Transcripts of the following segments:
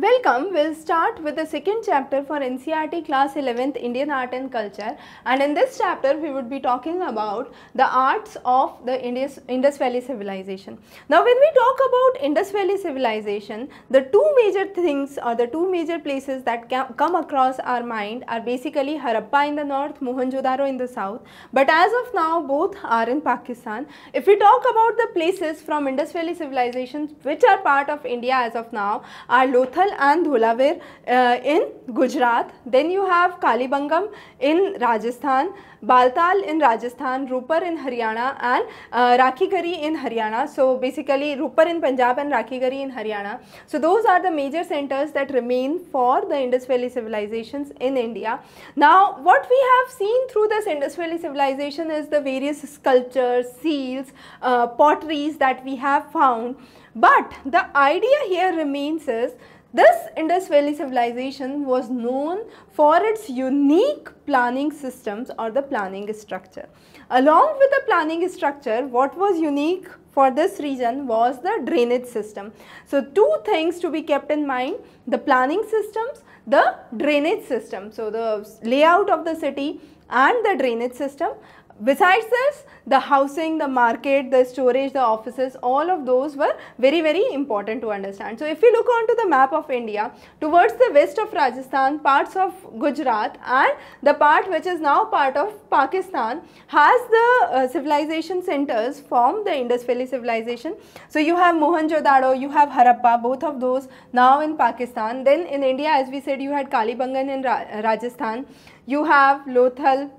Welcome. We'll start with the second chapter for NCERT class 11th Indian Art and Culture and in this chapter we would be talking about the arts of the Indus, Indus Valley civilization. Now when we talk about Indus Valley civilization, the two major things or the two major places that come across our mind are basically Harappa in the north, Mohenjo-daro in the south. But as of now both are in Pakistan. If we talk about the places from Indus Valley civilizations which are part of India as of now are Lothal and Dholavir uh, in Gujarat. Then you have Kalibangan in Rajasthan, Balathal in Rajasthan, Rupar in Haryana and uh, Rakhigarhi in Haryana. So basically Rupar in Punjab and Rakhigarhi in Haryana. So those are the major centers that remain for the Indus Valley civilizations in India. Now what we have seen through this Indus Valley civilization is the various sculptures, seals, uh, potteries that we have found. But the idea here remains is this Indus Valley civilization was known for its unique planning systems or the planning structure. Along with the planning structure, what was unique for this region was the drainage system. So, two things to be kept in mind, the planning systems, the drainage system. So, the layout of the city and the drainage system Besides this, the housing, the market, the storage, the offices, all of those were very, very important to understand. So, if we look onto the map of India, towards the west of Rajasthan, parts of Gujarat and the part which is now part of Pakistan has the uh, civilization centers from the Indus Valley civilization. So, you have Mohenjo-daro, you have Harappa, both of those now in Pakistan. Then in India, as we said, you had Kalibangan in Ra Rajasthan, you have Lothal,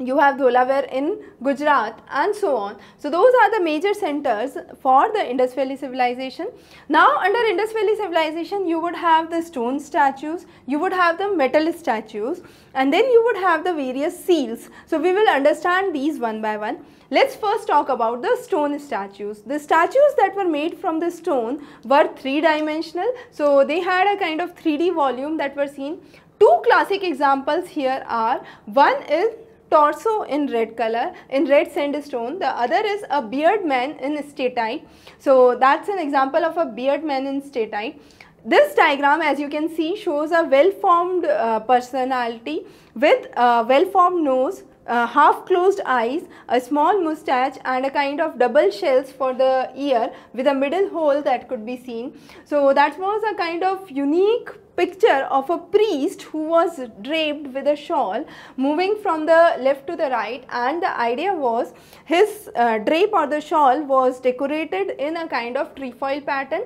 you have Dholavir in Gujarat and so on. So, those are the major centers for the Indus Valley civilization. Now, under Indus Valley civilization, you would have the stone statues, you would have the metal statues and then you would have the various seals. So, we will understand these one by one. Let's first talk about the stone statues. The statues that were made from the stone were three dimensional. So, they had a kind of 3D volume that were seen. Two classic examples here are, one is torso in red color in red sandstone. The other is a beard man in steatite so that's an example of a beard man in steatite this diagram as you can see shows a well formed uh, personality with a well formed nose uh, half closed eyes, a small moustache and a kind of double shells for the ear with a middle hole that could be seen. So that was a kind of unique picture of a priest who was draped with a shawl moving from the left to the right and the idea was his uh, drape or the shawl was decorated in a kind of trefoil pattern.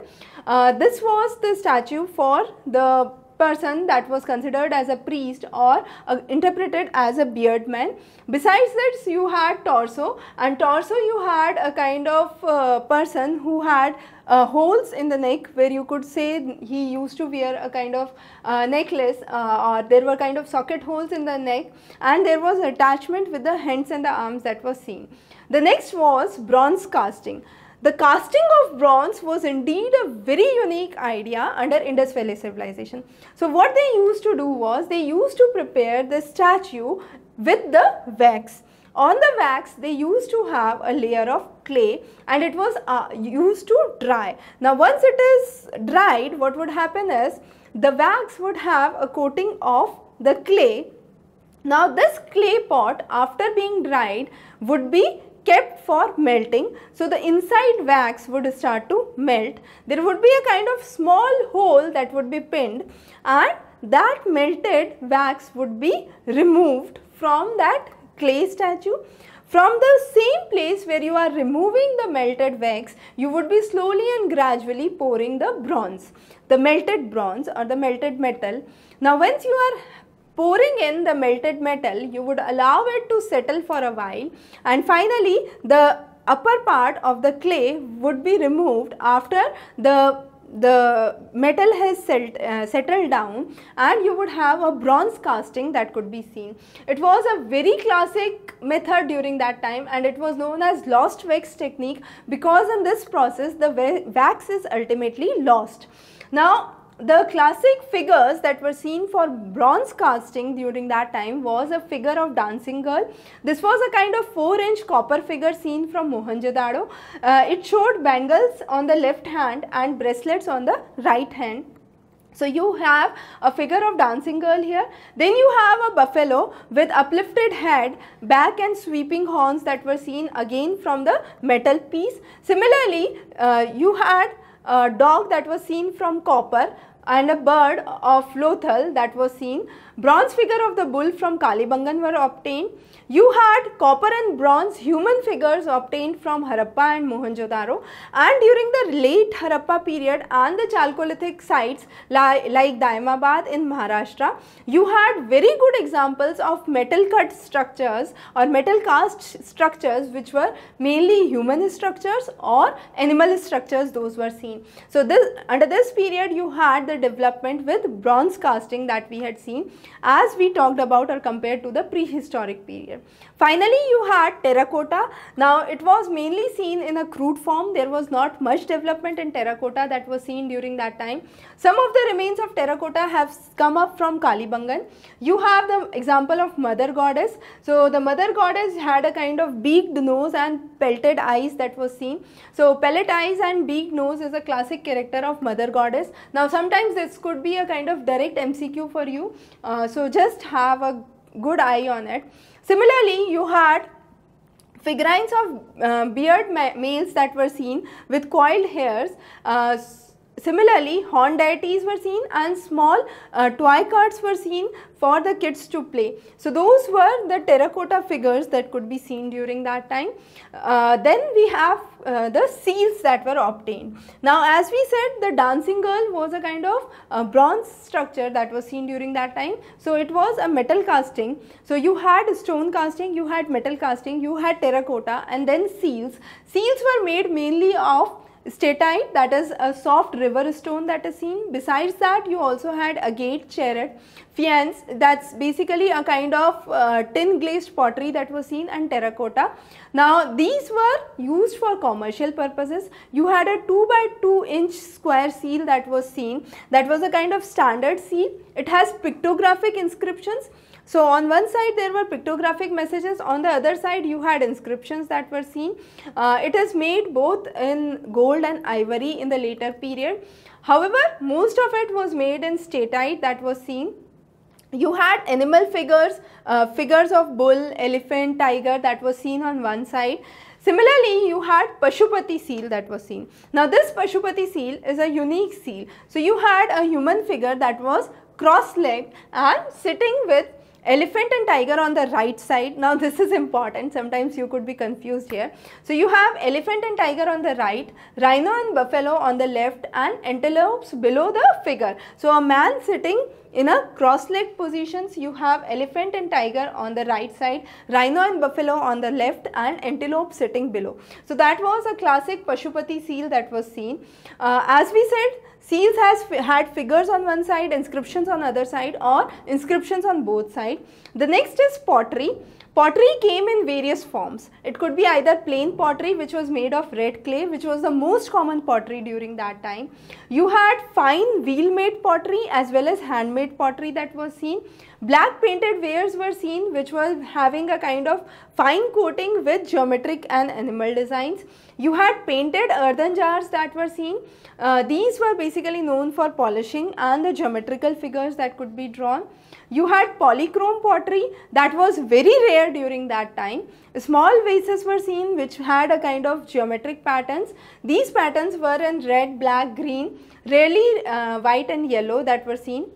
Uh, this was the statue for the person that was considered as a priest or uh, interpreted as a beard man. Besides that you had torso and torso you had a kind of uh, person who had uh, holes in the neck where you could say he used to wear a kind of uh, necklace uh, or there were kind of socket holes in the neck and there was attachment with the hands and the arms that was seen. The next was bronze casting. The casting of bronze was indeed a very unique idea under Indus Valley civilization. So what they used to do was they used to prepare the statue with the wax. On the wax they used to have a layer of clay and it was uh, used to dry. Now once it is dried what would happen is the wax would have a coating of the clay. Now this clay pot after being dried would be kept for melting. So, the inside wax would start to melt. There would be a kind of small hole that would be pinned and that melted wax would be removed from that clay statue. From the same place where you are removing the melted wax, you would be slowly and gradually pouring the bronze, the melted bronze or the melted metal. Now, once you are pouring in the melted metal, you would allow it to settle for a while and finally the upper part of the clay would be removed after the the metal has set, uh, settled down and you would have a bronze casting that could be seen. It was a very classic method during that time and it was known as lost wax technique because in this process the wax is ultimately lost. Now the classic figures that were seen for bronze casting during that time was a figure of dancing girl. This was a kind of 4 inch copper figure seen from Mohenjo-daro. Uh, it showed bangles on the left hand and bracelets on the right hand. So you have a figure of dancing girl here. Then you have a buffalo with uplifted head, back and sweeping horns that were seen again from the metal piece. Similarly, uh, you had a dog that was seen from copper and a bird of Lothal that was seen. Bronze figure of the bull from Kalibangan were obtained. You had copper and bronze human figures obtained from Harappa and Mohenjo-daro and during the late Harappa period and the Chalcolithic sites li like Daimabad in Maharashtra, you had very good examples of metal cut structures or metal cast structures which were mainly human structures or animal structures those were seen. So this under this period you had the development with bronze casting that we had seen as we talked about or compared to the prehistoric period. Finally, you had terracotta. Now, it was mainly seen in a crude form. There was not much development in terracotta that was seen during that time. Some of the remains of terracotta have come up from Kalibangan. You have the example of mother goddess. So, the mother goddess had a kind of beaked nose and pelted eyes that was seen. So, pellet eyes and beaked nose is a classic character of mother goddess. Now, sometimes this could be a kind of direct MCQ for you. Uh, so, just have a good eye on it. Similarly, you had figurines of uh, beard ma males that were seen with coiled hairs. Uh, Similarly, horn deities were seen and small uh, toy carts were seen for the kids to play. So, those were the terracotta figures that could be seen during that time. Uh, then we have uh, the seals that were obtained. Now, as we said the dancing girl was a kind of uh, bronze structure that was seen during that time. So, it was a metal casting. So, you had stone casting, you had metal casting, you had terracotta and then seals. Seals were made mainly of steatite that is a soft river stone that is seen. Besides that you also had agate, chert, faience that's basically a kind of uh, tin glazed pottery that was seen and terracotta. Now these were used for commercial purposes. You had a 2 by 2 inch square seal that was seen that was a kind of standard seal. It has pictographic inscriptions so, on one side there were pictographic messages, on the other side you had inscriptions that were seen. Uh, it is made both in gold and ivory in the later period. However, most of it was made in steatite that was seen. You had animal figures, uh, figures of bull, elephant, tiger that was seen on one side. Similarly, you had Pashupati seal that was seen. Now, this Pashupati seal is a unique seal. So, you had a human figure that was cross-legged and sitting with elephant and tiger on the right side. Now this is important, sometimes you could be confused here. So you have elephant and tiger on the right, rhino and buffalo on the left and antelopes below the figure. So a man sitting in a cross-legged positions, you have elephant and tiger on the right side, rhino and buffalo on the left and antelope sitting below. So that was a classic Pashupati seal that was seen. Uh, as we said, Seals has had figures on one side, inscriptions on other side or inscriptions on both side. The next is pottery. Pottery came in various forms. It could be either plain pottery which was made of red clay which was the most common pottery during that time. You had fine wheel made pottery as well as handmade pottery that was seen. Black painted wares were seen which was having a kind of fine coating with geometric and animal designs. You had painted earthen jars that were seen. Uh, these were basically known for polishing and the geometrical figures that could be drawn. You had polychrome pottery that was very rare during that time. Small vases were seen which had a kind of geometric patterns. These patterns were in red, black, green, rarely uh, white and yellow that were seen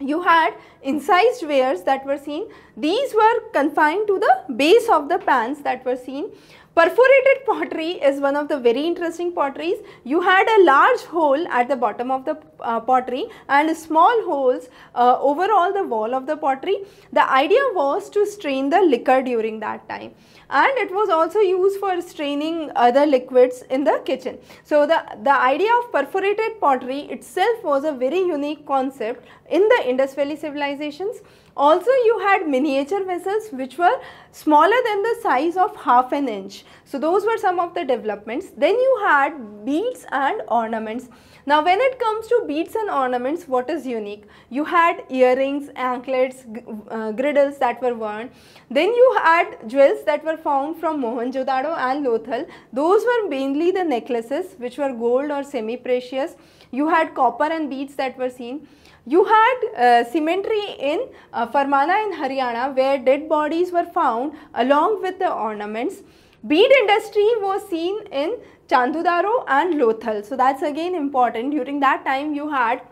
you had incised wares that were seen. These were confined to the base of the pans that were seen. Perforated pottery is one of the very interesting potteries. You had a large hole at the bottom of the uh, pottery and small holes uh, over all the wall of the pottery. The idea was to strain the liquor during that time and it was also used for straining other liquids in the kitchen. So, the, the idea of perforated pottery itself was a very unique concept in the Indus Valley civilizations. Also you had miniature vessels which were smaller than the size of half an inch. So those were some of the developments. Then you had beads and ornaments. Now when it comes to beads and ornaments, what is unique? You had earrings, anklets, uh, griddles that were worn. Then you had jewels that were found from Mohenjo-daro and Lothal. Those were mainly the necklaces which were gold or semi-precious. You had copper and beads that were seen. You had uh, cemetery in uh, Farmana in Haryana where dead bodies were found along with the ornaments. Bead industry was seen in Chanhudaro and Lothal. So that's again important. During that time you had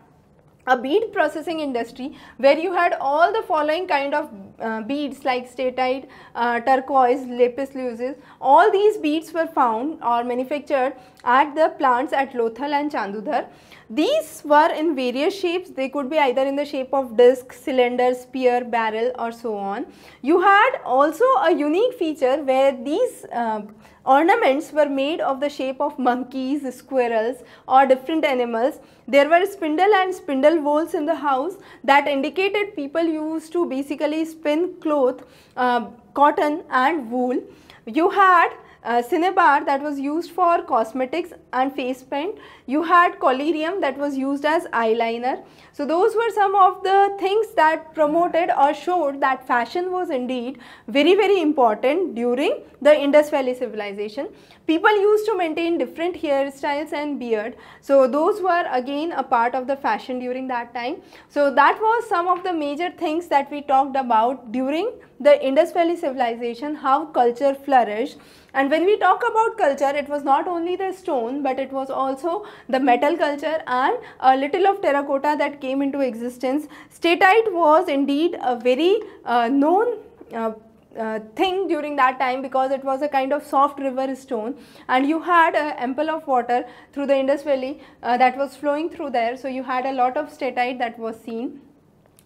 a bead processing industry where you had all the following kind of uh, beads like steatite, uh, turquoise, lapis lazuli. All these beads were found or manufactured at the plants at Lothal and Chandudar. These were in various shapes. They could be either in the shape of disc, cylinder, spear, barrel or so on. You had also a unique feature where these uh, ornaments were made of the shape of monkeys, squirrels or different animals. There were spindle and spindle wheels in the house that indicated people used to basically spin cloth, uh, cotton and wool. You had uh, cinnabar that was used for cosmetics and face paint. You had collyrium that was used as eyeliner. So those were some of the things that promoted or showed that fashion was indeed very very important during the Indus Valley civilization. People used to maintain different hairstyles and beard. So those were again a part of the fashion during that time. So that was some of the major things that we talked about during the Indus Valley civilization, how culture flourished. And when we talk about culture, it was not only the stone, but it was also the metal culture and a little of terracotta that came into existence. Steatite was indeed a very uh, known uh, uh, thing during that time because it was a kind of soft river stone and you had a ample of water through the Indus Valley uh, that was flowing through there. So, you had a lot of steatite that was seen.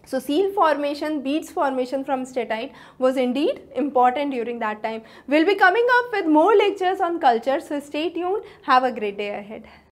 So, seal formation, beads formation from steatite was indeed important during that time. We will be coming up with more lectures on culture. So, stay tuned. Have a great day ahead.